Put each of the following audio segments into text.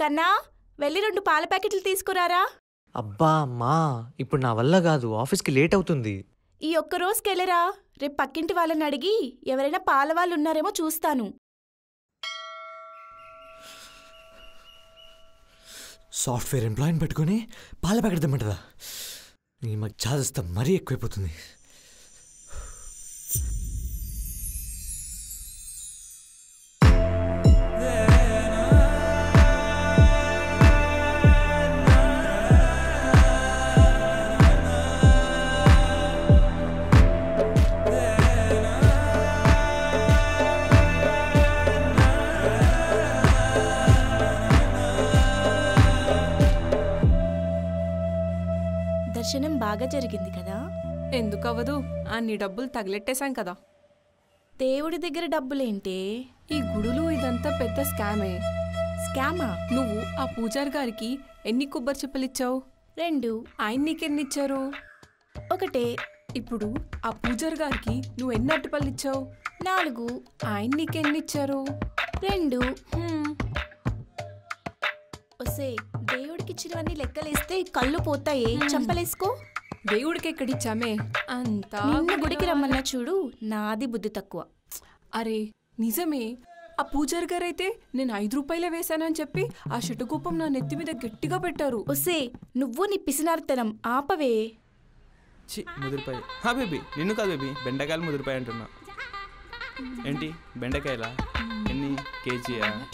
కన్నా వెళ్ళి రెండు పాల ప్యాకెట్లు తీసుకురారా? అబ్బా అమ్మా ఇప్పుడు నా వల్ల కాదు ఆఫీస్కి లేట్ అవుతుంది. ఈ ఒక్క రోజుకెళ్ళరా? రేపు పక్కింటి వాళ్ళని అడిగి ఎవరైనా పాల వాళ్ళు ఉన్నారేమో చూస్తాను. సాఫ్ట్వేర్ ఎంప్లాయీని పెట్టుకొని పాల ప్యాకెట్ తెమ్మంటదా? నీ మాకు చాదస్తా మరీ ఎక్కువైపోతుంది. బాగా జరిగింది కదా? ఎందుకవ్వదు అన్ని డబ్బులు తగిలెట్టేశాం కదా. దేవుడి దగ్గర డబ్బులేంటే? ఈ గుడులు ఇదంతా పెద్ద స్కామే. స్కామా? నువ్వు ఆ పూజారి గారికి ఎన్ని కొబ్బరి చెప్పలిచ్చావు? రెండు. ఆయన నీకెన్నిచ్చారు? ఒకటే. ఇప్పుడు ఆ పూజారి గారికి నువ్వు ఎన్ని అట్టుపళ్ళు ఇచ్చావు నాలుగు. ఆయన నీకెన్నిచ్చారు? రెండు. ఒసే దేవుడికి ఇచ్చినవన్నీ లెక్కలేస్తే కళ్ళు పోతాయే. చంపలేసుకో. దేవుడికి ఎక్కడిచ్చామే అంతా నిన్న గుడికి రమ్మన్నా చూడు నాది బుద్ధి తక్కువ. అరే నిజమే. ఆ పూజారి గారైతే నేను ఐదు రూపాయలే వేశానని చెప్పి ఆ షటుకూపం నా నెత్తి మీద గట్టిగా పెట్టారు. ఒసే నువ్వు నీ పిసినార్తనం ఆపవే. చి ముదిరిపాయ. హా బేబీ నిన్ను కాదు బేబీ బెండకాయలు ముదిరిపాయ అంటున్నా. ఏంటి బెండకాయలా? ఎన్ని కేజీయా?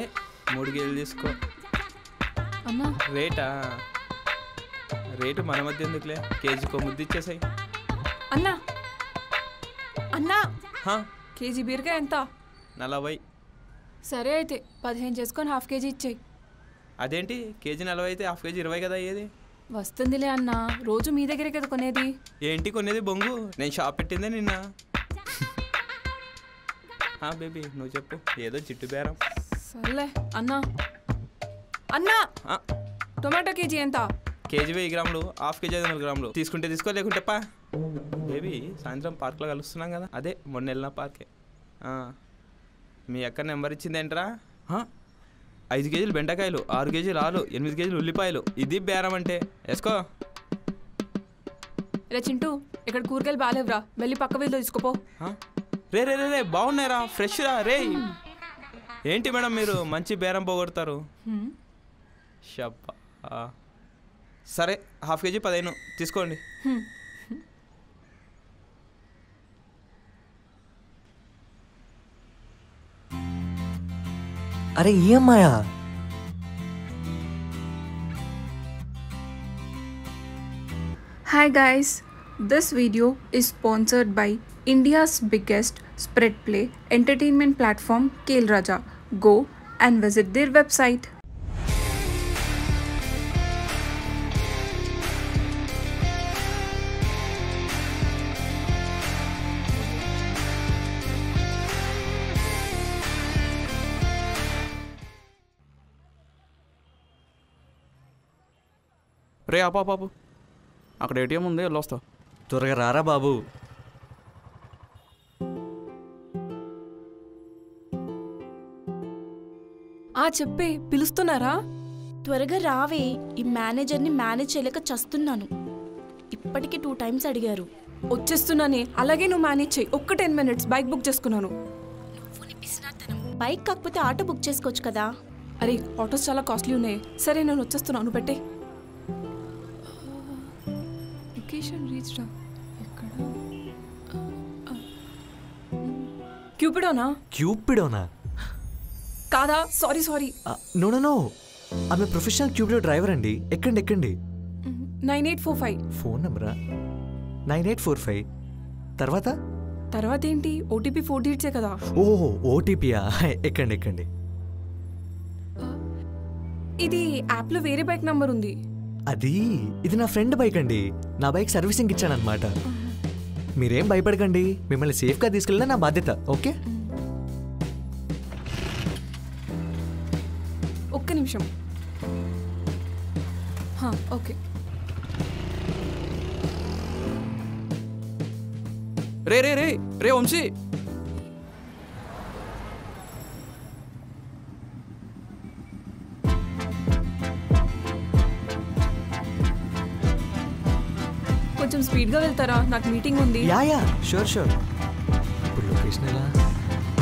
ఏ మూడు కేజీలు తీసుకో. అమ్మా. రేటా? రేటు మన మధ్య ఎందుకులే? కేజీకో ముద్దు ఇచ్చేసాయి. అన్నా! అన్నా! హా? కేజీ బీరకాయ ఎంత? నలభై. సరే అయితే పదిహేను చేసుకొని హాఫ్ కేజీ ఇచ్చేయి. అదేంటి? కేజీ నలభై అయితే హాఫ్ కేజీ ఇరవై కదా అయ్యేది వస్తుందిలే అన్నా రోజు మీ దగ్గరే కదా కొనేది. ఏంటి కొనేది బొంగు? నేను షాప్ పెట్టిందే నిన్న. బేబీ నువ్వు చెప్పు. ఏదో చిట్టు బేరం. సర్లే అన్నా. అన్నా! టొమాటో కేజీ ఎంత? కేజీ వెయ్యి గ్రాములు హాఫ్ కేజీ ఐదు వందల గ్రాములు. తీసుకుంటే తీసుకో లేకుంటే పా. బేబీ సాయంత్రం పార్క్లో కలుస్తున్నాం కదా. అదే మొన్న వెళ్ళిన పార్కే. ఆ. మీ అక్క నెంబర్ ఇచ్చింది ఏంట్రా ఆ? ఐదు కేజీలు బెండకాయలు ఆరు కేజీలు ఆలు ఎనిమిది కేజీలు ఉల్లిపాయలు. ఇది బేరం అంటే. వేసుకో. రే చింటూ ఇక్కడ కూరగాయలు బాగాలేవురా వెళ్ళి పక్క వీధిలో తీసుకోపో? రే రే రే రే బాగున్నాయిరా ఫ్రెష్ రా. రే ఏంటి మేడం మీరు మంచి బేరం పోగొడతారు. షబ్బా. సరే హాఫ్ కేజీ పదిహేను తీసుకోండి హ్మ్. అరే ఈ అమ్మాయా Hi guys, this video is sponsored by India's biggest spread play entertainment platform Kel Raja. Go and visit their website. రే ఆపా పాపు అక్కడ ఏటీఎం ఉంది వెళ్ళొస్తా. త్వరగా రారా బాబు. ఆ చెప్పే పిలుస్తున్నారా? త్వరగా రావే ఈ మేనేజర్ని మేనేజ్ చేయలేక చస్తున్నాను. ఇప్పటికి టూ టైమ్స్ అడిగారు. వచ్చేస్తున్నానే అలాగే నువ్వు మేనేజ్ చేయి. ఒక్క టెన్ మినిట్స్ బైక్ బుక్ చేసుకున్నాను. బైక్ కాకపోతే ఆటో బుక్ చేసుకోవచ్చు కదా. అరే ఆటోస్ చాలా కాస్ట్లీ ఉన్నాయి. సరే నేను వచ్చేస్తున్నాను పెట్టే లొకేషన్ రీచ్ ఎక్కడ? క్యూపిడోనా క్యూపిడోనా కాదా? Sorry sorry no no no ఆమె ప్రొఫెషనల్ క్యూపిడో డ్రైవర్ అండి ఎక్కండి ఎక్కండి. Nine eight four five phone నెంబరా nine eight four five తర్వాత? తర్వాత ఏంటి? ఓటీపీ ఫోర్ డిజిట్సే కదా. ఓ ఓటీపీయా ఎక్కండి ఎక్కండి. ఇది యాప్లో వేరే బైక్ నంబర్ ఉంది. అది ఇది నా ఫ్రెండ్ బైక్ అండి. నా బైక్ సర్వీసింగ్ ఇచ్చానమాట మీరేం భయపడకండి. మిమ్మల్ని సేఫ్గా తీసుకెళ్ళిన నా బాధ్యత ఓకే? ఒక్క నిమిషం. హా, ఓకే. రే రే రే రే వంశీ. స్పీడ్గా వెళ్తారా? నాకు మీటింగ్ ఉంది. Yeah yeah. Sure sure. ఇప్పుడు లొకేషన్ ఎలా?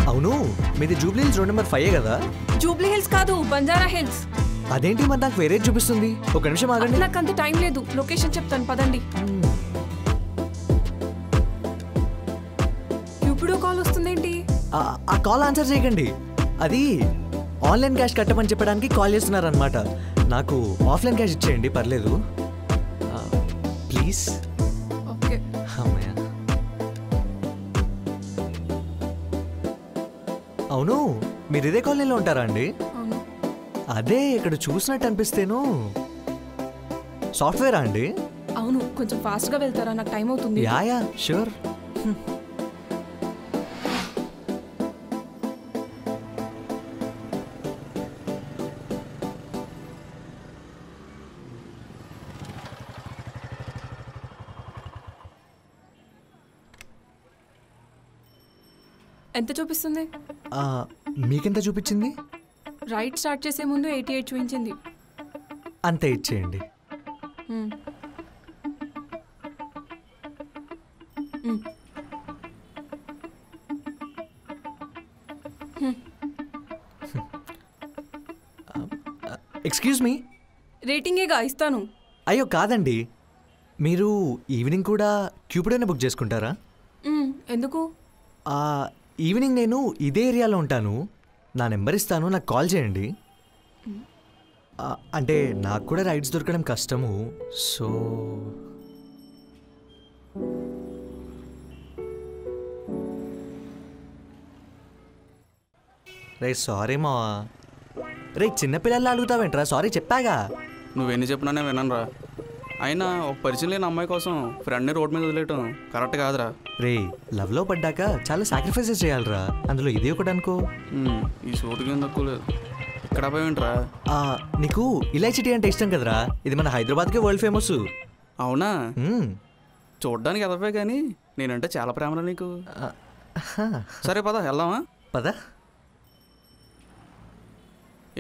అవును మీది Jubilee Hills road number five కదా? జూబ్లీ హిల్స్ కాదు బంజారా హిల్స్. అదేంటి మరి నాకు వేరే చూపిస్తుంది? ఒక నిమిషం ఆగండి. నాకు అంత టైం లేదు. లొకేషన్ చెప్తాను పదండి. ఇప్పుడు కాల్ వస్తుందేంటి? ఆ- ఆ కాల్ ఆన్సర్ చేయకండి. అది ఆన్లైన్ క్యాష్ కట్టమని చెప్పడానికి కాల్ చేస్తున్నారనమాట నాకు ఆఫ్లైన్ క్యాష్ ఇచ్చేయండి పర్లేదు. ప్లీజ్. మీరు ఇదే కాలనీలో ఉంటారా అండి? అదే ఇక్కడ చూసినట్టు అనిపిస్తేను. సాఫ్ట్వేరా అండి? అవును కొంచెం ఫాస్ట్గా వెళ్తారా? నాకు టైం అవుతుంది. యా యా షూర్ ఎంత చూపిస్తుంది? మీకెంత చూపించింది? రైట్ స్టార్ట్ చేసే ముందు ఎయిటీ ఎయిట్ చూపించింది. అంతే ఇచ్చేయండి. ఎక్స్క్యూజ్ మీ రేటింగేగా ఇస్తాను. అయ్యో కాదండి. మీరు ఈవినింగ్ కూడా క్యూపిడోనే బుక్ చేసుకుంటారా. ఎందుకు? ఈవినింగ్ నేను ఇదే ఏరియాలో ఉంటాను. నా నెంబర్ ఇస్తాను నాకు కాల్ చేయండి. అంటే నాకు కూడా రైడ్స్ దొరకడం కష్టము. సో రే సారీ మా. రే చిన్నపిల్లలు అడుగుతావేంట్రా? సారీ చెప్పాగా. నువ్వెన్ని చెప్పినానే విననురా. అయినా ఒక పరిచయం లేని అమ్మాయి కోసం ఫ్రెండ్ని రోడ్ మీద వదిలేయటం కరెక్ట్ కాదురా. రే లవ్లో పడ్డాక చాలా సాక్రిఫైసెస్ చేయాలిరా. అందులో ఇది ఒకటి అనుకో. ఈ సూటుకి ఏం తక్కువ లేదు. ఇక్కడ పోయింట్రా నీకు ఇలాచీ టీ అంటే ఇష్టం కదరా? ఇది మన హైదరాబాద్కే వరల్డ్ ఫేమస్ అవునా? చూడ్డానికి ఎదపే కానీ నేనంటే చాలా ప్రేమరా నీకు. సరే పద వెళ్దామా? పద.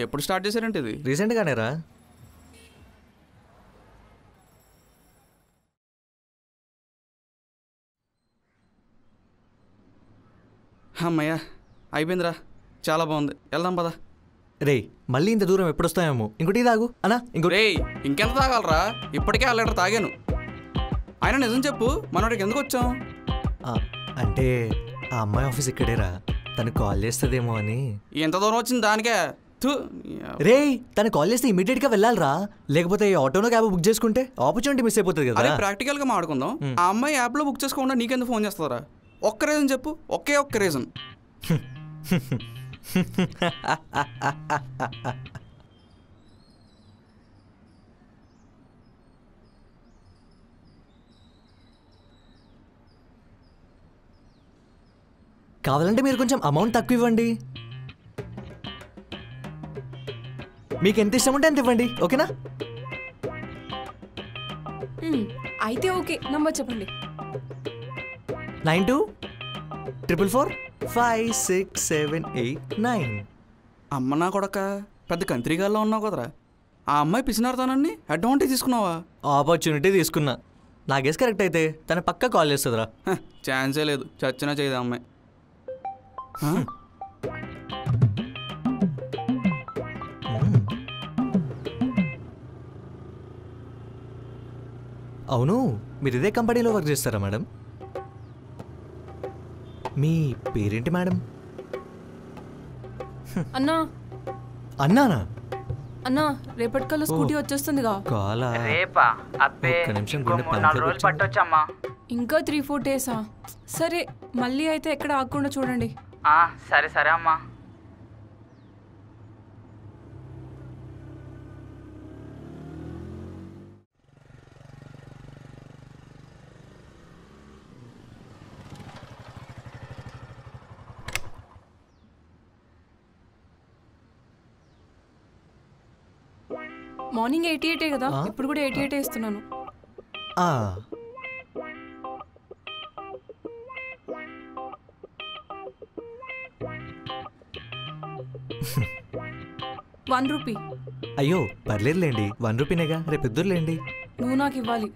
ఎప్పుడు స్టార్ట్ చేశారంటే ఇది? రీసెంట్గానే అమ్మయ్యా అయిపోయిందిరా. చాలా బాగుంది. వెళ్దాం పద. రే మళ్ళీ ఇంత దూరం ఎప్పుడు వస్తాయేమో ఇంకోటి తాగు. అన్నా ఇంకోటి రేయ్ ఇంకెంత తాగలరా? ఇప్పటికే ఆ లీటర్ తాగాను. అయినా నిజం చెప్పు మనోడికి ఎందుకు వచ్చాం అంటే ఆ అమ్మాయి ఆఫీస్ ఇక్కడేరా. తను కాల్ చేస్తుందేమో అని. ఎంత దూరం వచ్చింది దానికే? రే తను కాల్ చేస్తే ఇమీడియట్గా వెళ్ళాలిరా. లేకపోతే ఈ ఆటోనో క్యాబ్ బుక్ చేసుకుంటే ఆపర్చునిటీ మిస్ అయిపోతుంది కదా. ప్రాక్టికల్గా మాట్లాడుకుందాం. ఆ అమ్మాయి యాప్లో బుక్ చేసుకోకుండా నీకెందుకు ఫోన్ చేస్తారా ఒక్క రీజన్ చెప్పు. ఒకే ఒక్క రీజన్ కావాలంటే మీరు కొంచెం అమౌంట్ తక్కువ ఇవ్వండి మీకు ఎంత ఇష్టం ఉంటే అంత ఇవ్వండి ఓకేనా. అయితే ఓకే. నంబర్ చెప్పండి. Nine two triple four five six seven eight nine అమ్మ నా కొడక పెద్ద కంత్రిగాల్లో ఉన్నావు కదరా. ఆ అమ్మాయి పిసినారుతానని అడ్వాంటేజ్ తీసుకున్నావా? ఆపర్చునిటీ తీసుకున్నా. నా గెస్ కరెక్ట్ అయితే తన పక్క కాల్ చేస్తుందిరా. ఛాన్సే లేదు. చచ్చినా చేయదు అమ్మాయి? అవును మీరు ఇదే కంపెనీలో వర్క్ చేస్తారా మేడం మీ పేరేంటి మేడం? అన్నా. అన్నానా? అన్నా రేపటికల్లా స్కూటీ వచ్చేస్తుందిగా. కాలా. రేపా? అబ్బే ఒక్క నిమిషం ఇంకో గుండె మూడు నాలుగు రోజులు. పట్టొచ్చమ్మా. ఇంకా త్రీ ఫోర్ డేసా? సరే మళ్ళీ అయితే ఎక్కడ ఆగకుండా చూడండి. ఆ, సరే సరే అమ్మా. మార్నింగ్ ఎయిటీ ఎయిటే కదా? ఇప్పుడు కూడా ఎయిటీ ఎయిటే ఇస్తున్నాను. One rupee. అయ్యో పర్లేదులేండి. వన్ రూపీనేగా. రేపు ఇద్దరులేండి. నువ్వు నాకు ఇవ్వాలి.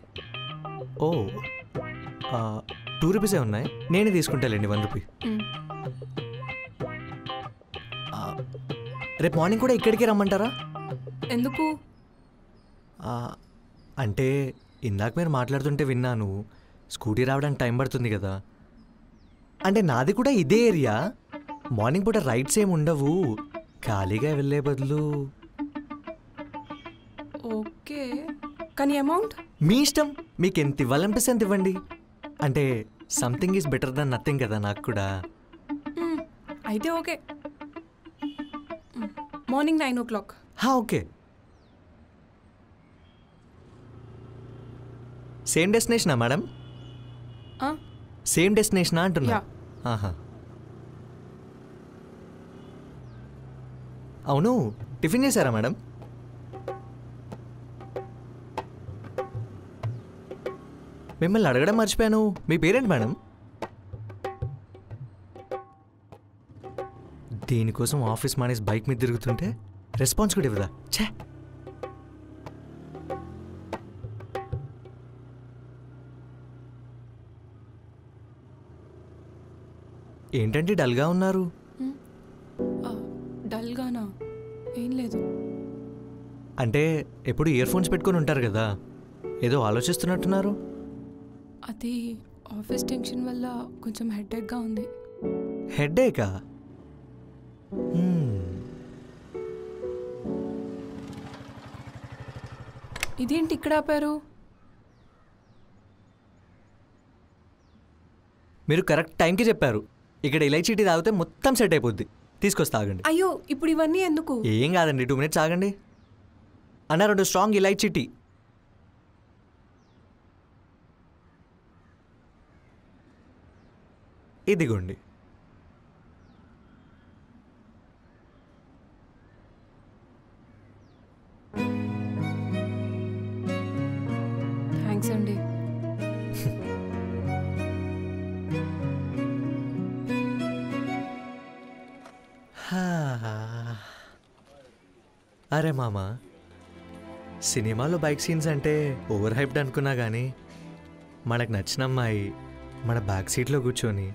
ఓ. టూ రూపీసే ఉన్నాయి. నేనే తీసుకుంటాలేండి వన్ రూపీ. రేపు మార్నింగ్ కూడా ఇక్కడికే రమ్మంటారా? ఎందుకు? అంటే ఇందాక మీరు మాట్లాడుతుంటే విన్నాను స్కూటీ రావడానికి టైం పడుతుంది కదా. అంటే నాది కూడా ఇదే ఏరియా. మార్నింగ్ పూట రైడ్స్ ఏమి ఉండవు. ఖాళీగా వెళ్ళే బదులు. ఓకే. కానీ అమౌంట్? మీ ఇష్టం. మీకు ఎంత ఇవ్వాలనిపిస్తే ఎంత ఇవ్వండి. అంటే something is better than nothing కదా నాకు కూడా. అయితే ఓకే. Morning nine o'clock. హా ఓకే. సేమ్ డెస్టినేషనా మేడం? సేమ్ డెస్టినేషనా అంటున్నా. ఆహా. అవును టిఫిన్ చేశారా మేడం మిమ్మల్ని అడగడం మర్చిపోయాను. మీ పేరేంటి మేడం దీనికోసం ఆఫీస్ మానేసి బైక్ మీద తిరుగుతుంటే రెస్పాన్స్ కూడా ఇవ్వదా? ఛే! ఏంటంటే డల్గా ఉన్నారు? డల్గానా? ఏం లేదు. అంటే ఎప్పుడు ఇయర్ ఫోన్స్ పెట్టుకొని ఉంటారు కదా ఏదో ఆలోచిస్తున్నట్టున్నారు? అది ఆఫీస్ టెన్షన్ వల్ల కొంచెం హెడేక్గా ఉంది. హెడ్ఏకా ఇదేంటి ఇక్కడ ఆపారు? మీరు కరెక్ట్ టైంకి చెప్పారు. ఇక్కడ ఇలైచీ టీ తాగితే మొత్తం సెట్ అయిపోద్ది. తీసుకొస్తా ఆగండి. అయ్యో ఇప్పుడు ఇవన్నీ ఎందుకు? ఏం కాదండి టూ మినిట్స్ ఆగండి. అన్న రెండు స్ట్రాంగ్ ఇలైచీ టీ. ఇదిగోండి. అరే మామ సినిమాలో బైక్ సీన్స్ అంటే ఓవర్ హైప్డ్ అనుకున్నా కానీ మనకు నచ్చిన అమ్మాయి మన బ్యాక్ సీట్లో కూర్చొని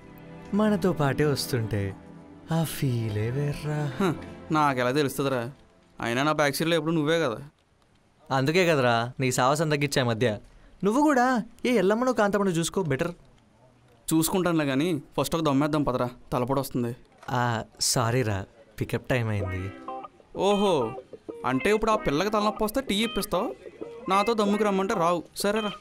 మనతో పాటే వస్తుంటే ఆ ఫీలే వేర్రా. నాకెలా తెలుస్తుందిరా? అయినా నా బ్యాక్ సీట్లో ఎప్పుడు నువ్వే కదా. అందుకే కదరా నీ సాహసం తగ్గించా మధ్య. నువ్వు కూడా ఏ ఎల్లమ్మను కాంతమ్మను చూసుకో బెటర్. చూసుకుంటానులే కానీ ఫస్ట్ ఒక దమ్మేద్దాం పదరా తలపడి వస్తుంది. సారీరా పికప్ టైం అయింది. ఓహో అంటే ఇప్పుడు ఆ పిల్లకి తలనొప్పి వస్తే టీ ఇప్పిస్తావు? నాతో దమ్ముకి రమ్మంటే రావు. సరేరా.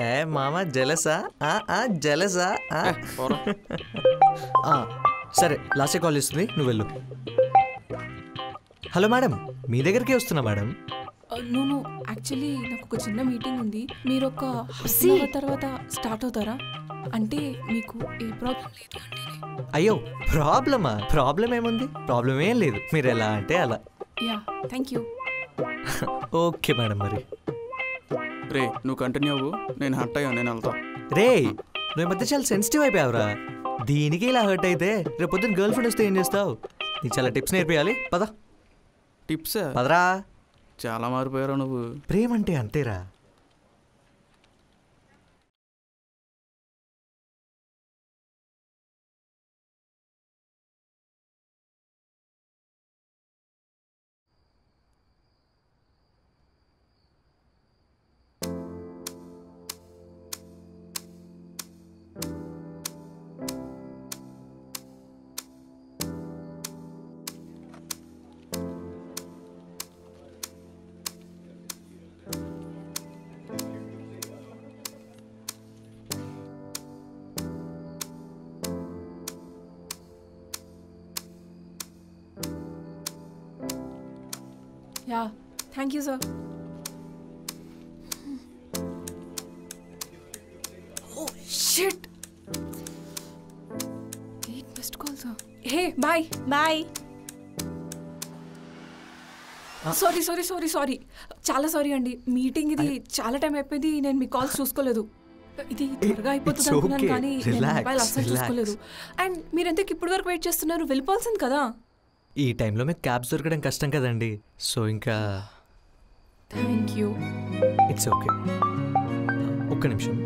ఏ మామ జలసా? ఆ, ఆ, జలసా? సరే లాస్ట్ కాల్ ఇస్తుంది నువ్వు వెళ్ళు. హలో మేడం మీ దగ్గరికి వస్తున్నా మేడం. నేను యాక్చువల్లీ నాకు ఒక చిన్న మీటింగ్ ఉంది. మీరు ఒక తర్వాత స్టార్ట్ అవుతారా? అంటే మీకు ఏ ప్రాబ్లం లేదు అయ్యో ప్రాబ్లమా? ప్రాబ్లం ఏముంది? ప్రాబ్లం ఏం లేదు. మీరు ఎలా అంటే అలా. Yeah thank you okay madam మరి. రే నువ్వు కంటిన్యూ అవ్వు. నేను హట్ అయ్యాను నేను వెళ్తా. రే నువ్వు మధ్య చాలా సెన్సిటివ్ అయిపోయావురా. దీనికి ఇలా హర్ట్ అయితే రేపు పొద్దున్న గర్ల్ ఫ్రెండ్ వస్తే ఏం చేస్తావు? నీకు చాలా టిప్స్ నేర్పియాలి. పద. టిప్స్ పదరా. చాలా మారిపోయారు నువ్వు? ప్రేమ అంటే అంతేరా. Yeah thank you sir oh shit eight call sir hey bye bye sorry sorry sorry sorry చాలా సారీ అండి. మీటింగ్ ఇది చాలా టైం అయిపోయింది. నేను మీ కాల్స్ చూసుకోలేదు. ఇది త్వరగా అయిపోతుంది అనుకున్నాను. కానీ నేను Relax, మొబైల్ అస్సలు relax. చూసుకోలేదు. అండ్ మీరు ఎంతకు ఇప్పటి వరకు వెయిట్ చేస్తున్నారు వెళ్ళిపోవాల్సింది కదా? ఈ టైంలో మీకు క్యాబ్స్ దొరకడం కష్టం కదండి. సో ఇంకా థ్యాంక్ యూ. It's okay. ఒక్క నిమిషం.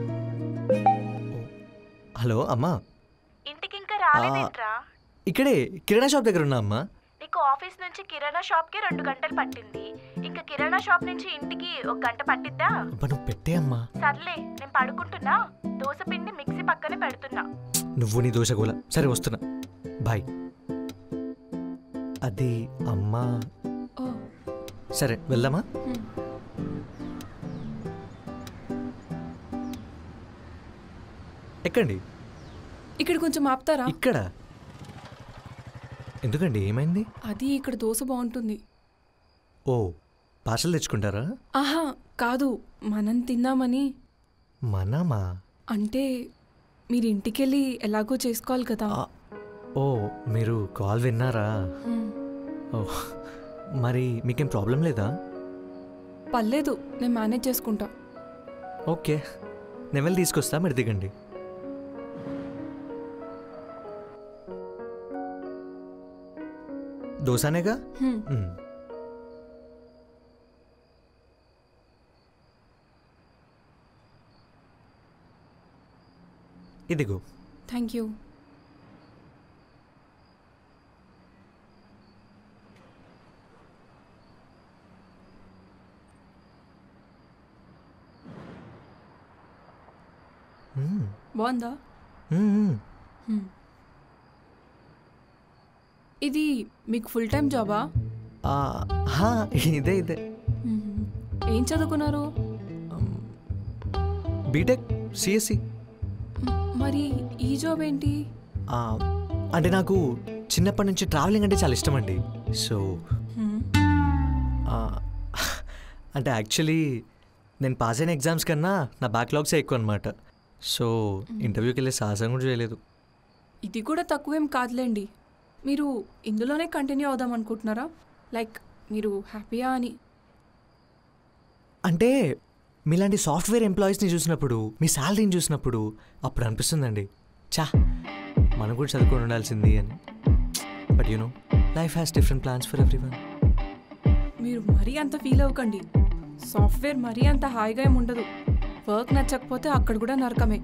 హలో అమ్మా. ఇంటికి ఇంకా రాలేదేంట్రా ఇక్కడే కిరాణా షాప్ దగ్గర ఉన్నా అమ్మా. నీకు ఆఫీస్ నుంచి కిరాణా షాప్కి రెండు గంటలు పట్టింది. ఇంకా కిరాణా షాప్ నుంచి ఇంటికి ఒక గంట పట్టిద్దా? అబ్బా నువ్వు పెట్టే అమ్మా. సర్లే నేను పడుకుంటున్నా. దోశ పిండి మిక్సీ పక్కనే పెడుతున్నా. నువ్వు నీ దోశగోల సరే వస్తున్నా. బాయ్. అది అమ్మా. సరే వెళ్దామా. ఎక్కండి. ఇక్కడ కొంచెం ఆపుతారా? ఇక్కడ. ఎందుకండి ఏమైంది? అది ఇక్కడ దోశ బాగుంటుంది. ఓ పార్సల్ తెచ్చుకుంటారా? ఆహా కాదు మనం తిందామని మనమా? అంటే మీరు ఇంటికెళ్ళి ఎలాగో చేసుకోవాలి కదా. ఓ మీరు కాల్ విన్నారా. ఓ మరి మీకేం ప్రాబ్లం లేదా? పర్లేదు నేను మేనేజ్ చేసుకుంటా. ఓకే నేను వెళ్ళి తీసుకొస్తా మీరు దిగండి. దోసానేగా. మ్మ్. ఇదిగో. థ్యాంక్ యూ మ్మ్. బాగుందా. ఇది మీకు ఫుల్ టైం జాబా ఇదే ఇదే. ఏం చదువుకున్నారు? బీటెక్ సిఎస్సి మరి ఈ జాబ్ ఏంటి? అంటే నాకు చిన్నప్పటి నుంచి ట్రావెలింగ్ అంటే చాలా ఇష్టం అండి. సో అంటే యాక్చువల్లీ నేను పాస్ అయిన ఎగ్జామ్స్ కన్నా నా బ్యాక్లాగ్సే ఎక్కువ అనమాట సో ఇంటర్వ్యూకి వెళ్ళే సాహసం కూడా చేయలేదు. ఇది కూడా తక్కువేం కాదులేండి. మీరు ఇందులోనే కంటిన్యూ అవుదాం అనుకుంటున్నారా? లైక్ మీరు హ్యాపీయా అని? అంటే మీలాంటి సాఫ్ట్వేర్ ఎంప్లాయీస్ని చూసినప్పుడు మీ శాలరీని చూసినప్పుడు అప్పుడు అనిపిస్తుందండి. చా మనం కూడా చదువుకొని ఉండాల్సింది అని. But you know life has different plans for everyone మీరు మరీ అంత ఫీల్ అవ్వకండి. సాఫ్ట్వేర్ మరీ అంత హాయిగా ఏమి ఉండదు. వర్క్ నచ్చకపోతే అక్కడ కూడా నరకమే.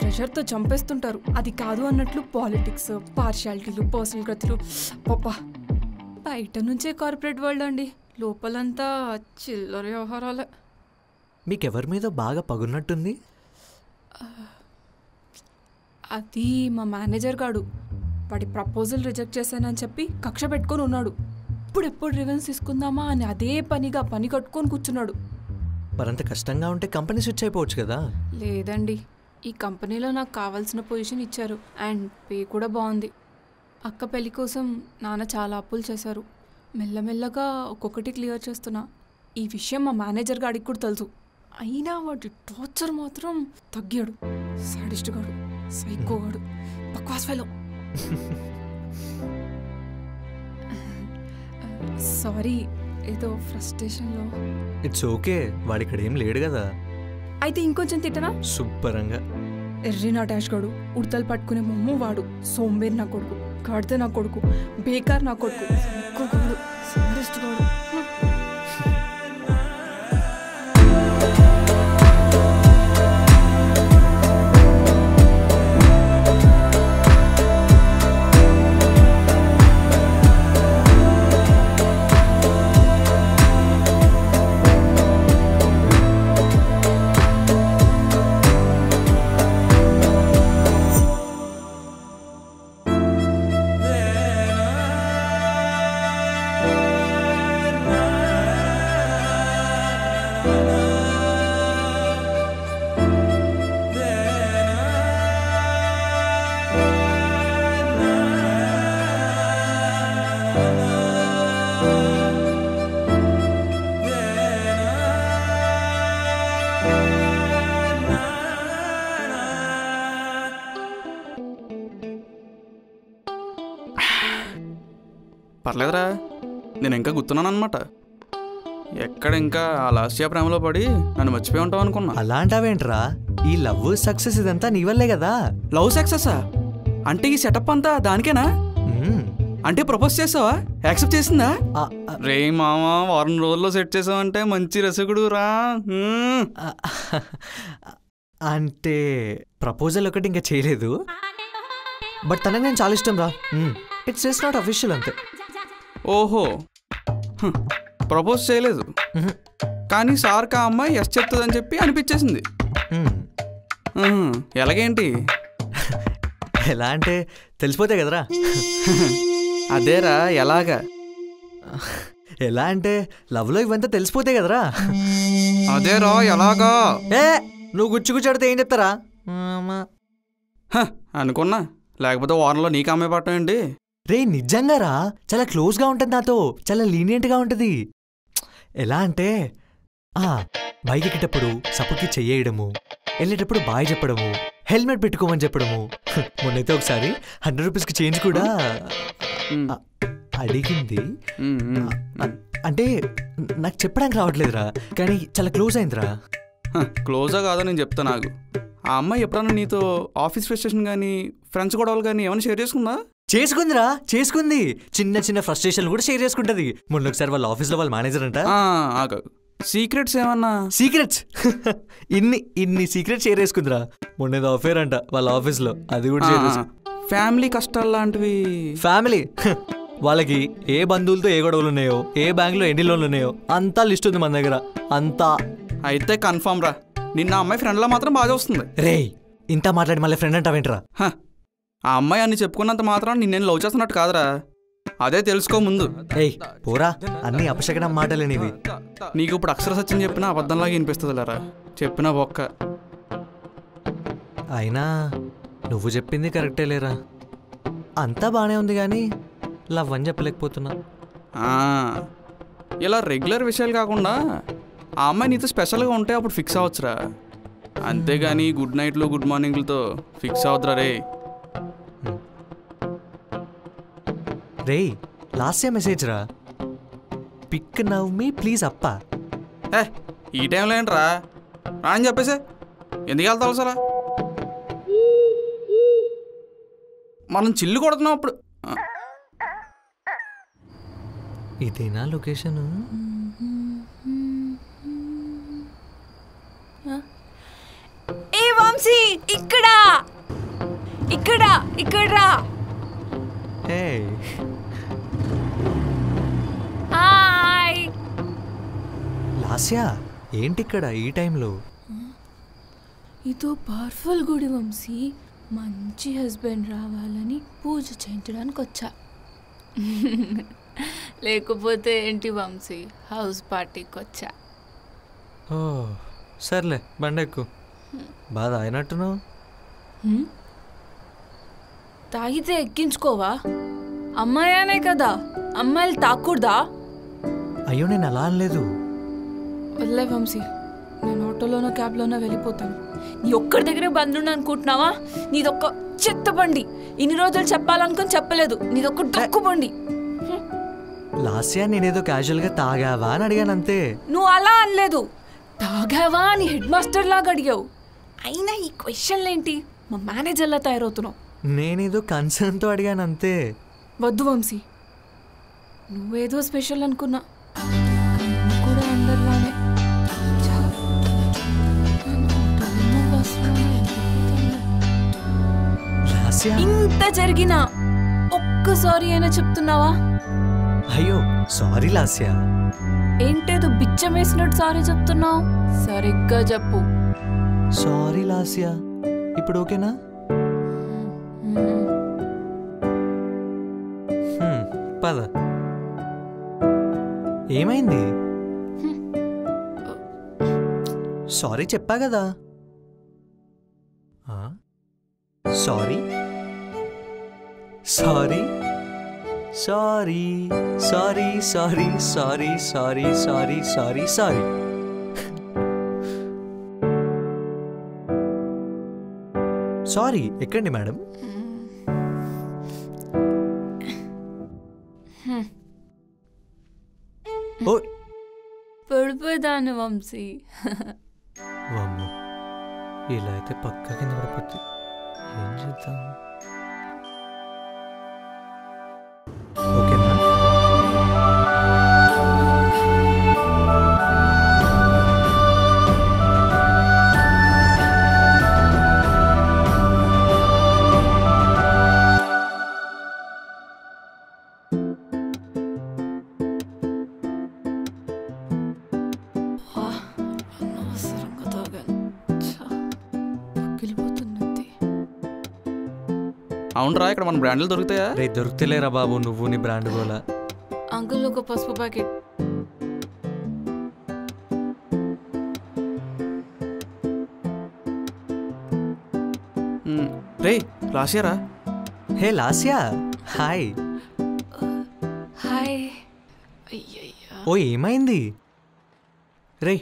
ప్రెషర్తో చంపేస్తుంటారు. అది కాదు అన్నట్లు పాలిటిక్స్ పార్షాలిటీలు పర్సనల్ గతులు పప్పా బయట నుంచే కార్పొరేట్ వరల్డ్ అండి. లోపలంతా చిల్లర వ్యవహారాలే. మీకు ఎవరి మీద బాగా పగున్నట్టుంది అది మా మేనేజర్ గాడు. వాడి ప్రపోజల్ రిజెక్ట్ చేశానని చెప్పి కక్ష పెట్టుకొని ఉన్నాడు. ఇప్పుడు ఎప్పుడు రివెన్స్ తీసుకుందామా అని అదే పనిగా పని కట్టుకొని కూర్చున్నాడు. మరంత కష్టంగా ఉంటే కంపెనీ స్విచ్ అయిపోవచ్చు కదా. లేదండి. ఈ కంపెనీలో నాకు కావాల్సిన పొజిషన్ ఇచ్చారు. అండ్ పే కూడా బాగుంది. అక్క పెళ్ళి కోసం నాన్న చాలా అప్పులు చేశారు. మెల్లమెల్లగా ఒక్కొక్కటి క్లియర్ చేస్తున్నా. ఈ విషయం మా మేనేజర్ గాడికి కూడా తెలుసు. అయినా వాటి టార్చర్ మాత్రం తగ్గాడు. సాడిస్ట్ గాడు. సైకో గాడు. బక్వాస్ ఫెలో. సారీ. ఏదో ఫ్రస్ట్రేషన్లో ఇట్స్ ఓకే వాడు ఇక్కడ ఏం లేడు కదా. అయితే ఇంకొంచెం తిట్టనా? శుభ్రంగా. ఎర్రి నా డాష్ గాడు ఉడతలు పట్టుకునే మొమ్ము వాడు సోంబేర్ నా కొడుకు గాడితే నా కొడుకు బేకార్ నా కొడుకు ఇంకొకడు పర్లేదురా నేను ఇంకా గుర్తున్నాను అనమాట ఎక్కడ ఇంకా ఆ లాస్య ప్రేమలో పడి నన్ను మర్చిపోయి ఉంటావు అనుకున్నా. అలాంటావేంట్రా? ఈ లవ్ సక్సెస్ ఇదంతా నీ వల్లే కదా? లవ్ సక్సెసా? అంటే ఈ సెటప్ అంతా దానికేనా. అంటే ప్రపోజ్ చేసావా? యాక్సెప్ట్ చేసిందా? రే మామ వారం రోజుల్లో సెట్ చేసావంటే మంచి రసగుడు రా. అంటే ప్రపోజల్ ఒకటి ఇంకా చేయలేదు. బట్ తనకు నేను చాలా ఇష్టం రా. ఇట్స్ జస్ట్ నాట్ అఫీషియల్ అంతే. ఓహో. ప్రపోజ్ చేయలేదు. కానీ సార్కి ఆ అమ్మాయి ఎస్ చెప్తుందని చెప్పి అనిపించేసింది. ఎలాగేంటి? ఎలా అంటే తెలిసిపోతే కదరా. అదేరా ఎలాగా? ఎలా అంటే లవ్లో ఇవంతా తెలిసిపోతే కదరా. అదేరా ఎలాగా? ఏ నువ్వు గుచ్చి గుచ్చాడితే ఏం చెప్తారా? అనుకున్నా. లేకపోతే వారంలో నీకు అమ్మాయి పట్టం ఏంటి? రే నిజంగా రా. చాలా క్లోజ్గా ఉంటుంది నాతో. చాలా లీనియంట్గా ఉంటుంది. ఎలా అంటే ఆ బైక్ ఎక్కేటప్పుడు సపోర్ట్కి చెయ్యడము వెళ్ళేటప్పుడు బాయ్ చెప్పడము హెల్మెట్ పెట్టుకోమని చెప్పడము. మొన్నైతే ఒకసారి హండ్రెడ్ రూపీస్కి చేంజ్ కూడా అడిగింది. అంటే నాకు చెప్పడానికి రావట్లేదురా కానీ చాలా క్లోజ్ అయిందిరా. క్లోజా కాదో నేను చెప్తా నాకు. ఆ అమ్మాయి ఎప్పుడన్నా నీతో ఆఫీస్ ఫ్రస్ట్రేషన్ కానీ ఫ్రెండ్స్ గొడవలు కానీ ఏమైనా షేర్ చేసుకుందా? చేసుకుందిరా చేసుకుంది. చిన్న చిన్న ఫ్రస్ట్రేషన్ కూడా షేర్ చేసుకుంటది. మొన్న ఒకసారి వాళ్ళ ఆఫీస్లో వాళ్ళ మేనేజర్ అంట. సీక్రెట్స్ ఏమన్నా? సీక్రెట్స్ ఇన్ని ఇన్ని సీక్రెట్స్ షేర్ చేసుకుందిరా. మొన్న ఏదో అఫేర్ అంట వాళ్ళ ఆఫీస్లో అది కూడా షేర్ ఫ్యామిలీ కష్టాలు లాంటివి. ఫ్యామిలీ వాళ్ళకి ఏ బంధువులతో ఏ గొడవలు ఉన్నాయో ఏ బ్యాంకులో ఎన్ని లోన్లు ఉన్నాయో అంతా లిస్ట్ ఉంది మన దగ్గర. అంతా. అయితే కన్ఫామ్ రా. నిన్న అమ్మాయి ఫ్రెండ్లా మాత్రం బాగా వస్తుంది. రేయ్ ఇంత మాట్లాడి మళ్ళీ ఫ్రెండ్ అంటావేంట్రా? ఆ అమ్మాయి అన్ని చెప్పుకున్నంత మాత్రం నిన్నేం లవ్ చేస్తున్నట్టు కాదురా. అదే తెలుసుకో ముందు. ఏయ్ పోరా. అన్ని అపశకనం మాటలే నీవి. నీకు ఇప్పుడు అక్షర సత్యం చెప్పినా అబద్ధంలాగా వినిపిస్తుంది లేరా చెప్పినా బొక్క. అయినా నువ్వు చెప్పింది కరెక్టే లేరా? అంతా బాగానే ఉంది కానీ లవ్ అని చెప్పలేకపోతున్నా. ఇలా రెగ్యులర్ విషయాలు కాకుండా ఆ అమ్మాయి నీతో స్పెషల్గా ఉంటే అప్పుడు ఫిక్స్ అవ్వచ్చురా. అంతేగాని గుడ్ నైట్లు గుడ్ మార్నింగ్లతో ఫిక్స్ అవుతురా రే. రేయ్ లాస్ట్ మెసేజ్ రా. పిక్ నవ్ మీ ప్లీజ్ అప్ప. ఏ ఈ టైంలో ఏంట్రా? రాని చెప్పేసే. ఎందుకు వెళ్తావు అసలు? మనం చిల్లు కొడుతున్నాం అప్పుడు. ఇదేనా లొకేషన్ ఏ వంశీ ఇక్కడ. ఇక్కడ ఇక్కడ రా హాయ్ లాస్యా ఏంటి ఇక్కడ ఈ టైంలో? ఇదో పవర్ఫుల్ గుడి వంశీ మంచి హస్బెండ్ రావాలని పూజ చేయించడానికి వచ్చా లేకపోతే ఏంటి వంశీ హౌస్ పార్టీకి వచ్చా ఓ సర్లే బండెక్కు. బాధ అయినట్టున్నావు? తాగితే ఎక్కించుకోవా? అమ్మాయానే కదా. అమ్మాయిలు తాకూడదా? అయ్యో నేను అలా అనలేదు. వదిలే వంశీ. నేను ఆటోలోనో క్యాబ్లోనో వెళ్ళిపోతాను. నీ ఒక్కడి దగ్గరే బంధుండి అనుకుంటున్నావా? నీదొక్క చెత్త బండి ఇన్ని రోజులు చెప్పాలనుకుని చెప్పలేదు. నీదొక్క డొక్కు బండి లాస్యా నేనేదో క్యాజువల్గా తాగావా అని అడిగాను అంతే. నువ్వు అలా అనలేదు. తాగావా అని హెడ్ మాస్టర్ లాగా అడిగావు. అయినా ఈ క్వశ్చన్లు ఏంటి మా మేనేజర్లా తయారవుతున్నావు. నేనేదో కన్సర్న్తో అడిగాను అంతే. వద్దు వంశీ. నువ్వేదో స్పెషల్ అనుకున్నా. కూడా అందరిలానే. ఇంత జరిగినా ఒక్కసారి అయినా చెప్తున్నావా? అయ్యో సారీ లాస్యా? ఏంటేదో బిచ్చం వేసినట్టు సారీ చెప్తున్నావు? సరిగ్గా చెప్పు. సారీ లాస్యా? ఇప్పుడు ఓకేనా? పద. ఏమైంది? సారీ చెప్పా కదా. Sorry? Sorry? Sorry sorry sorry sorry sorry sorry sorry sorry. Sorry ఎక్కండి మేడం. ఓ పడిపోయేదాన్ని వంశీ. వామ్మో. ఇలా అయితే పక్క కింద పడిపోద్ది. ఏం చేద్దాం? అవునరా ఇక్కడ మన బ్రాండ్లు దొరుకుతాయా? రే దొరుకుతలేరా బాబు నువ్వు నీ బ్రాండ్ గోలా. అంకుల్ ఒక పసుపు ప్యాకెట్. మ్మ్. రేయ్ రాసియారా హే లాస్యా హాయ్. హాయ్. అయ్యయ్యా. ఓ ఏమైంది? రే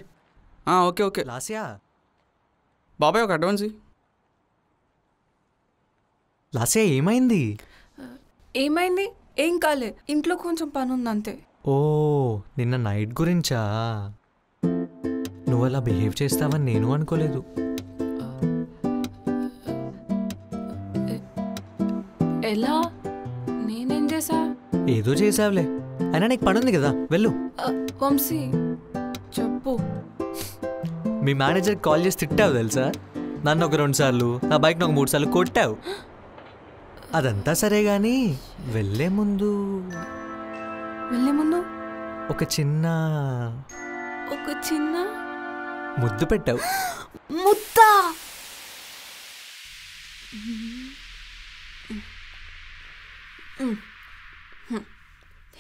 ఆ, ఓకే ఓకే. లాస్యా. బాబాయ్ ఒక అడ్వాన్స్. లాస్యా ఏమైంది? ఏమైంది? ఏం కాలే. ఇంట్లో కొంచెం పని ఉంది అంతే ఓ నిన్న నైట్ గురించా? నువ్వు అలా బిహేవ్ చేస్తావని నేను అనుకోలేదు. ఎలా? నేనేం చేసా ఏదో చేసావులే అయినా నీకు పని ఉంది కదా వెళ్ళు. వంశీ చెప్పు. మీ మేనేజర్ కాల్ చేసి తిట్టావు తెలుసా? నన్ను ఒక రెండు సార్లు నా బైక్ని ఒక మూడు సార్లు కొట్టావు. అదంతా సరే కానీ వెళ్ళే ముందు వెళ్ళే ముందు? ఒక చిన్న ఒక చిన్న ముద్దు పెట్టావు. ముద్ద?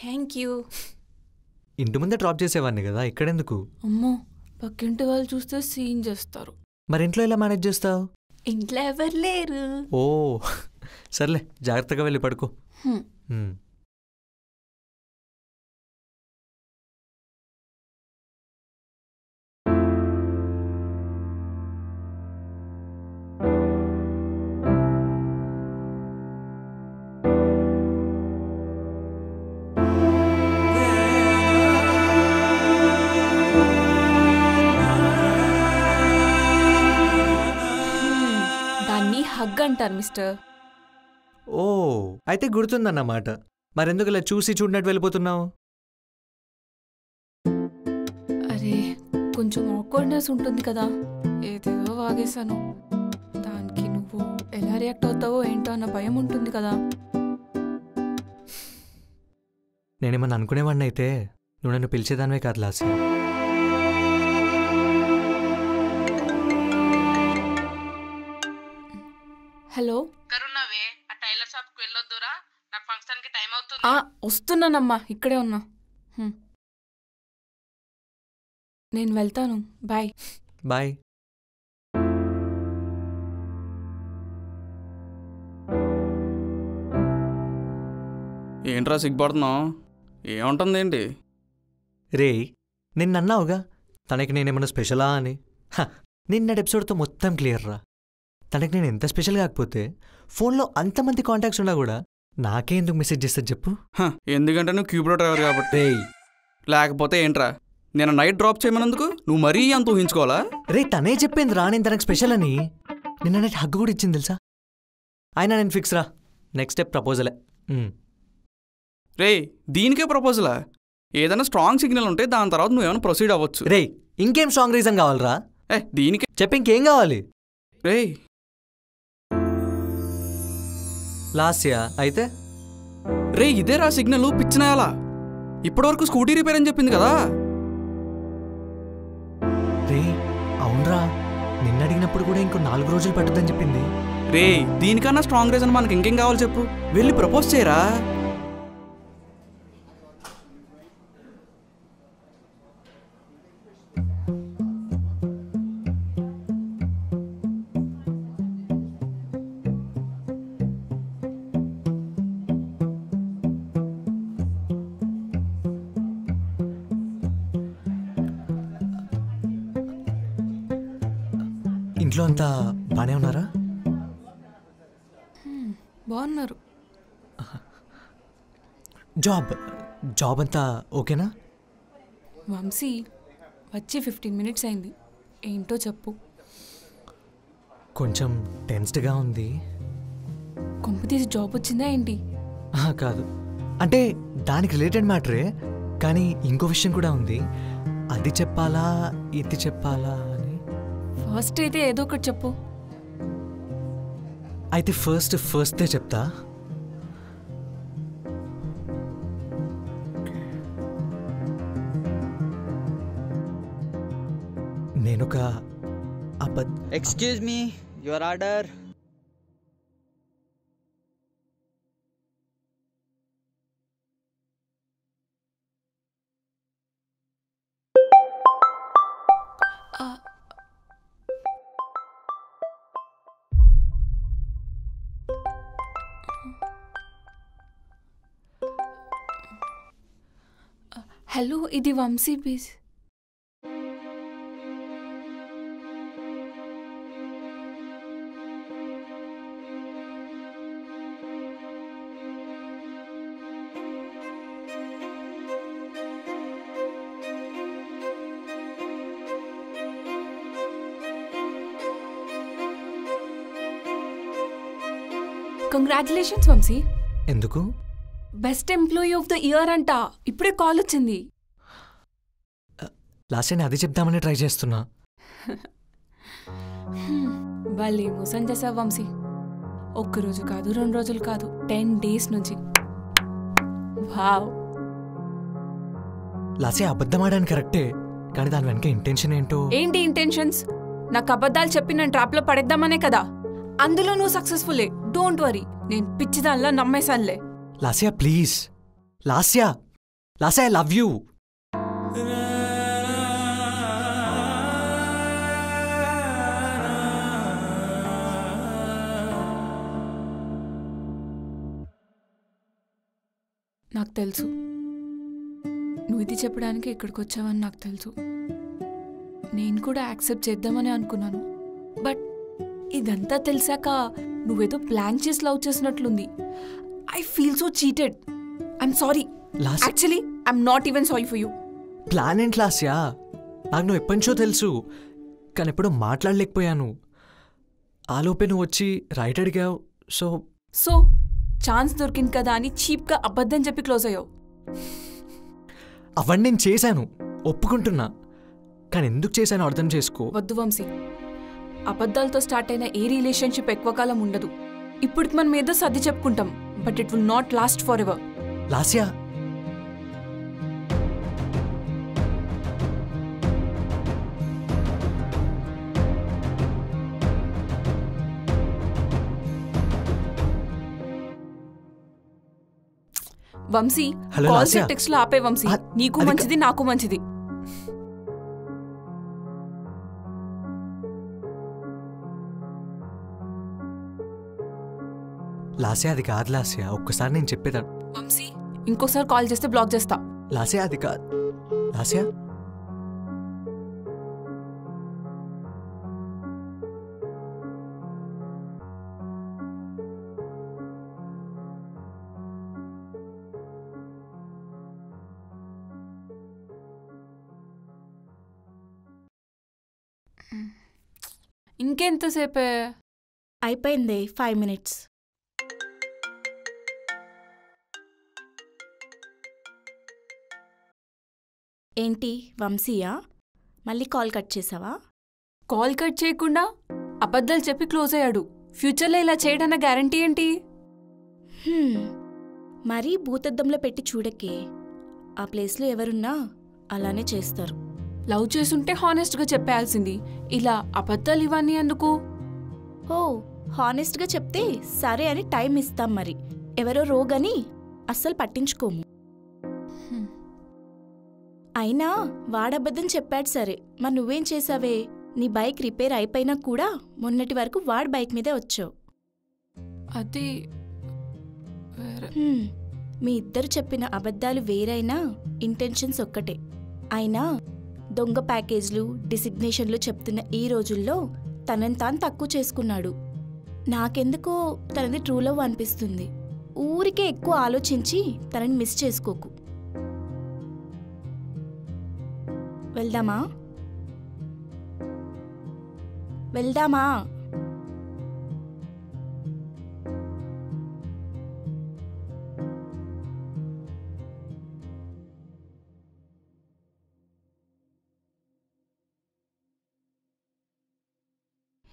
Thank you. ఇంటి ముందే డ్రాప్ చేసేవాడిని కదా ఇక్కడెందుకు? అమ్మో పక్కింటి వాళ్ళు చూస్తే సీన్ చేస్తారు. మరి ఇంట్లో ఎలా మేనేజ్ చేస్తావు? ఇంట్లో ఎవరు లేరు. ఓ సర్లే జాగ్రత్తగా వెళ్ళి పడుకో హ్మ్. హ్మ్. దాన్ని హగ్ అంటారు మిస్టర్ ఓ అయితే గుర్తుందన్నమాట. మరెందుకు ఇలా చూసి చూడనట్టు వెళ్ళిపోతున్నావు? అరే కొంచెం ఆక్వర్డ్నెస్ ఉంటుంది కదా. ఏదేదో వాగేశాను. దానికి నువ్వు ఎలా రియాక్ట్ అవుతావో ఏంటో అన్న భయం ఉంటుంది కదా. నేనేమన్నా అనుకునేవాడిని అయితే నువ్వు నన్ను పిలిచేదానివే కాదు లాసి హలో కరుణవే ఆ టైలర్ షాప్కి వెళ్ళొద్దురా నాకు ఫంక్షన్కి టైం అవుతుంది ఆ, వస్తున్నానమ్మా ఇక్కడే ఉన్నా. హ్మ్. నేను వెళ్తాను. బాయ్. బాయ్. ఏంట్రా సిగ్గుపడుతున్నావు? ఏముంటుంది ఏంటి రే నిన్న అన్నావుగా తనకి నేనేమన్నా స్పెషలా అని? హ, నిన్నటి ఎపిసోడ్తో మొత్తం క్లియర్ రా తనకి నేను ఎంత స్పెషల్ కాకపోతే ఫోన్లో అంతమంది కాంటాక్ట్స్ ఉన్నా కూడా నాకే ఎందుకు మెసేజ్ చేస్తుంది చెప్పు. హ, ఎందుకంటే నువ్వు క్యూబ్రో డ్రైవర్ కాబట్టి. లేకపోతే ఏంట్రా నేను నైట్ డ్రాప్ చేయమన్నందుకు నువ్వు మరీ అంత ఊహించుకోవాలా? రే తనే చెప్పింది రా నేను తనకు స్పెషల్ అని. నిన్న నైట్ హగ్గు కూడా ఇచ్చింది తెలుసా? అయినా నేను ఫిక్స్ రా. నెక్స్ట్ స్టెప్ ప్రపోజలే. రేయ్ దీనికే ప్రపోజలా ఏదైనా స్ట్రాంగ్ సిగ్నల్ ఉంటే దాని తర్వాత నువ్వేమైనా ప్రొసీడ్ అవ్వచ్చు. రేయ్ ఇంకేం స్ట్రాంగ్ రీజన్ కావాలరా? ఏ దీనికే. చెప్పి ఇంకేం కావాలి? రేయ్ లాస్యా అయితే? రే ఇదేరా సిగ్నల్ పిచ్చినాయాలా? ఇప్పటివరకు స్కూటీ రిపేర్ అని చెప్పింది కదా? రే అవునరా. నిన్న అడిగినప్పుడు కూడా ఇంకో నాలుగు రోజులు పట్టుద్దని చెప్పింది. రే దీనికన్నా స్ట్రాంగ్ రీజన్ మనకి ఇంకేం కావాలి చెప్పు. వెళ్ళి ప్రపోజ్ చేయరా? అంతా బానే ఉన్నారా? బాగున్నారు. జాబ్ జాబ్ అంతా ఓకేనా? వంశీ వచ్చి ఫిఫ్టీన్ మినిట్స్ అయింది. ఏంటో చెప్పు. కొంచెం టెన్స్డ్గా ఉంది. కొంపతీసి జాబ్ వచ్చిందా ఏంటి? కాదు. అంటే దానికి రిలేటెడ్ మ్యాటరే కానీ ఇంకో విషయం కూడా ఉంది. అది చెప్పాలా ఇది చెప్పాలా? ఫస్ట్ అయితే ఏదో ఒకటి చెప్పు. అయితే ఫస్ట్ ఫస్టే చెప్తా. నేనొక అబద్ధ excuse me your order hello ఇది వంశీ బీస్ కంగ్రాచులేషన్స్ వంశీ. ఎందుకు? Best employee of the year అంట. ఇప్పుడే కాల్ వచ్చింది. లాస్ట్ టైం అది చెప్దామని ట్రై చేస్తున్నా. వాళ్ళు మోసం చేసావు వంశీ. ఒక్కరోజు కాదు రెండు రోజులు కాదు టెన్ డేస్ నుంచి. వావ్. లాసే అబద్ధం ఆడడానికి కరెక్టే కానీ దాని వెనక ఇంటెన్షన్ ఏంటో? ఏంటి ఇంటెన్షన్స్ నాకు అబద్ధాలు చెప్పి నేను ట్రాప్లో పడేద్దామనే కదా? అందులో నువ్వు సక్సెస్ఫుల్లే డోంట్ వరీ నేను పిచ్చిదానిలా నమ్మేశానులే. Lasya please Lasya. Lasya I love you నాకు తెలుసు. నువ్వు ఇది చెప్పడానికి ఇక్కడికి వచ్చావని నాకు తెలుసు. నేను కూడా యాక్సెప్ట్ చేద్దామని అనుకున్నాను. బట్ ఇదంతా తెలిసాక నువ్వేదో ప్లాన్ చేసి love చేసినట్లుంది. I feel so cheated. I'm sorry. Last actually I'm not even sorry for you. Plan ఏంటి లాస్యా? నాకు నువ్వు ఎప్పటి నుంచో తెలుసు. కానీ ఎప్పుడూ మాట్లాడలేకపోయాను. ఆలోపే నువ్వు వచ్చి రైట్ అడిగావు. సో సో ఛాన్స్ దొరికింది కదా అని చీప్గా అబద్ధం చెప్పి క్లోజ్ అయ్యావు. అవన్నీ నేను చేశాను. ఒప్పుకుంటున్నా. కానీ ఎందుకు చేశానో అర్థం చేసుకో. వద్దు వంశీ. అబద్ధాలతో స్టార్ట్ అయిన ఏ రిలేషన్షిప్ ఎక్కువ కాలం ఉండదు. ఇప్పటికి మనం ఏదో సర్ది చెప్పుకుంటాం. But it will not last forever Lasya? Vamshi hello, calls. టెక్స్ట్లో ఆపే వంశీ. నీకు మంచిది నాకు మంచిది. లాస్యా అది కాదు లాస్యా. ఒక్కసారి నేను చెప్పేదా వంశీ ఇంకోసారి కాల్ చేస్తే బ్లాక్ చేస్తా. లాస్యా అది కాదు లాస్యా? ఇంకెంతసేపే అయిపోయింది ఫైవ్ మినిట్స్. ఏంటి వంశీయా? మళ్ళీ కాల్ కట్ చేసావా? కాల్ కట్ చేయకుండా అబద్ధాలు చెప్పి క్లోజ్ అయ్యాడు. ఫ్యూచర్లో ఇలా చేయడన్న గ్యారంటీ ఏంటి? మరీ భూతద్దంలో పెట్టి చూడకే. ఆ ప్లేస్లో ఎవరున్నా అలానే చేస్తారు. లవ్ చేసుంటే హానెస్ట్గా చెప్పేయాల్సింది. ఇలా అబద్ధాలు ఇవన్నీ ఎందుకు? ఓ హానెస్ట్గా చెప్తే సరే అని టైం ఇస్తాం మరి. ఎవరో రోగని అస్సలు పట్టించుకోము. అయినా వాడబద్దం చెప్పాడు సరే. మరి నువ్వేం చేసావే? నీ బైక్ రిపేర్ అయిపోయినా కూడా మొన్నటి వరకు వాడి బైక్ మీదే వచ్చావు. అది మీ ఇద్దరు చెప్పిన అబద్ధాలు వేరైనా ఇంటెన్షన్స్ ఒక్కటే. అయినా దొంగ ప్యాకేజ్లు డిసిగ్నేషన్లు చెప్తున్న ఈ రోజుల్లో తనని తాను తక్కువ చేసుకున్నాడు. నాకెందుకో తనది ట్రూ లవ్ అనిపిస్తుంది. ఊరికే ఎక్కువ ఆలోచించి తనని మిస్ చేసుకోకు. వెళ్దామా? వెళ్దామా?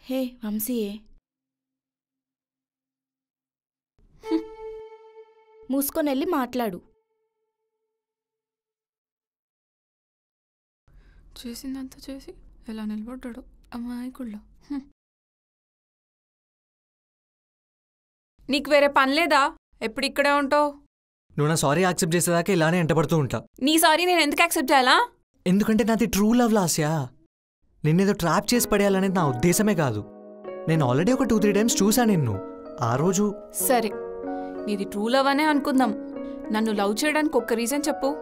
హే వంశీయే. మూసుకొని వెళ్ళి మాట్లాడు. చేసిందంతా చేసి ఎలా నిలబడ్డాడు అమ్మాయికుళ్ళో. నీకు వేరే పని లేదా? ఎప్పుడు ఇక్కడే ఉంటావు? నువ్వు నా సారీ యాక్సెప్ట్ చేసేదాకా ఇలానే ఎంటపడుతూ ఉంటా. నీ సారీ నేను ఎందుకు యాక్సెప్ట్ చేయాలా? ఎందుకంటే నాది ట్రూ లవ్ లాస్యా? నిన్నేదో ట్రాప్ చేసి పడేయాలనేది నా ఉద్దేశమే కాదు. నేను ఆల్రెడీ ఒక టూ త్రీ టైమ్స్ చూసా నిన్ను. ఆ రోజు సరే నీది ట్రూ లవ్ అనే అనుకుందాం. నన్ను లవ్ చేయడానికి ఒక్క రీజన్ చెప్పు.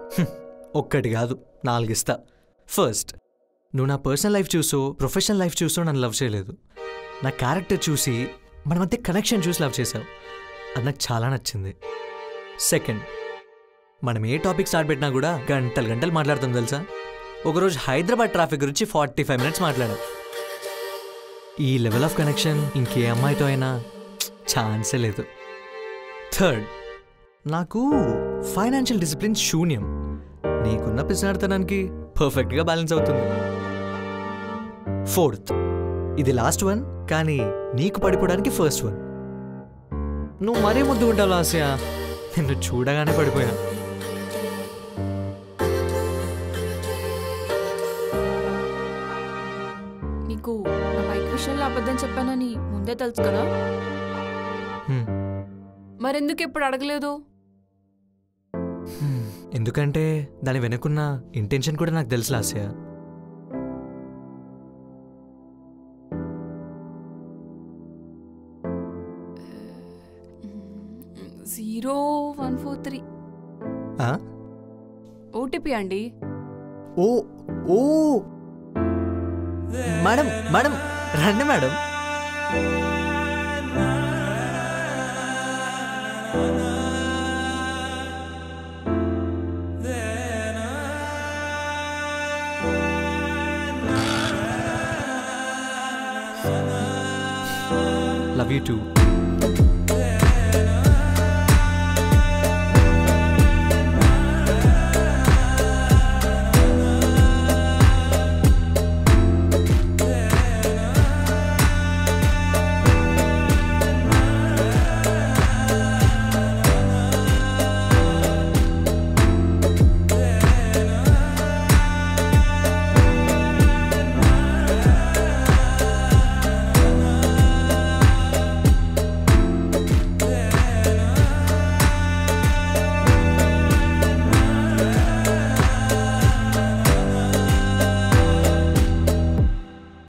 ఒక్కటి కాదు నాలుగిస్తా. ఫస్ట్ నువ్వు నా పర్సనల్ లైఫ్ చూసో ప్రొఫెషనల్ లైఫ్ చూసో నన్ను లవ్ చేయలేదు. నా క్యారెక్టర్ చూసి మన మధ్య కనెక్షన్ చూసి లవ్ చేసావు అది నాకు చాలా నచ్చింది. సెకండ్ మనం ఏ టాపిక్ స్టార్ట్ పెట్టినా కూడా గంటలు గంటలు మాట్లాడతాం తెలుసా? ఒకరోజు హైదరాబాద్ ట్రాఫిక్ గురించి ఫార్టీ ఫైవ్ మినిట్స్ మాట్లాడాం. ఈ లెవెల్ ఆఫ్ కనెక్షన్ ఇంకే అమ్మాయితో అయినా ఛాన్సే లేదు. థర్డ్ నాకు ఫైనాన్షియల్ డిసిప్లిన్ శూన్యం. నీకున్న పిసినాడతనానికి పర్ఫెక్ట్గా బ్యాలెన్స్ అవుతుంది. ఫోర్త్ ఇది లాస్ట్ వన్ కానీ నీకు పడిపోవడానికి ఫస్ట్ వన్. నువ్వు మరీ ముద్దు ఉంటావు లాస్య? నిన్ను చూడగానే పడిపోయా ముందే తెలుసు కదా. మరెందుకు ఎప్పుడు అడగలేదు. ఎందుకంటే దాని వెనుకున్న ఇంటెన్షన్ కూడా నాకు తెలుసు Lasya. Zero one four three. ఆ? ఓటీపీ అండి. ఓ ఓ. మేడం మేడం రండి మేడం. Love you too